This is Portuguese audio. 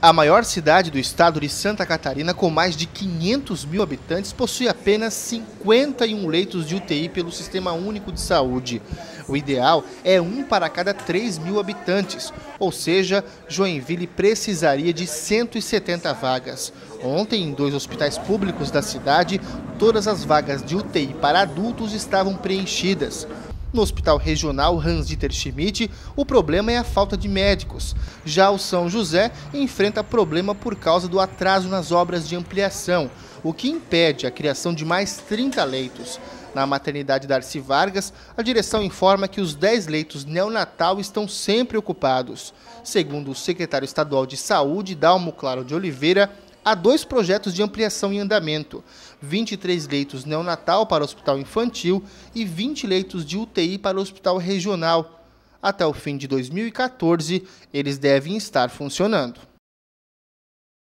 A maior cidade do estado de Santa Catarina, com mais de 500 mil habitantes, possui apenas 51 leitos de UTI pelo Sistema Único de Saúde. O ideal é um para cada 3 mil habitantes, ou seja, Joinville precisaria de 170 vagas. Ontem, em dois hospitais públicos da cidade, todas as vagas de UTI para adultos estavam preenchidas. No Hospital Regional Hans-Dieter Schmidt, o problema é a falta de médicos. Já o São José enfrenta problema por causa do atraso nas obras de ampliação, o que impede a criação de mais 30 leitos. Na maternidade Darcy Vargas, a direção informa que os 10 leitos neonatal estão sempre ocupados. Segundo o secretário estadual de Saúde, Dalmo Claro de Oliveira, há dois projetos de ampliação em andamento: 23 leitos neonatal para o hospital infantil e 20 leitos de UTI para o hospital regional. Até o fim de 2014, eles devem estar funcionando.